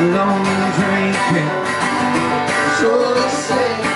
long drinking. So they say.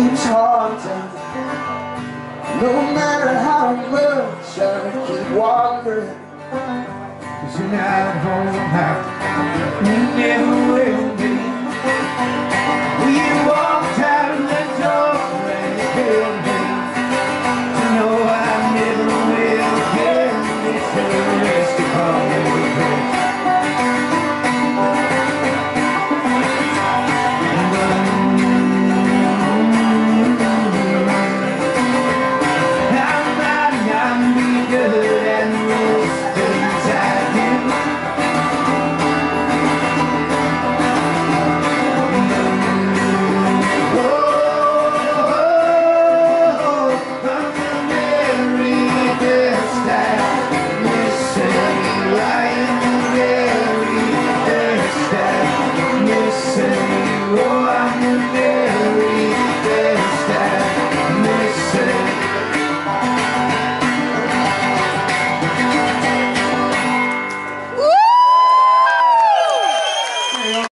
seems hard to No matter how much I keep wandering Cause you're not home now. You never every day.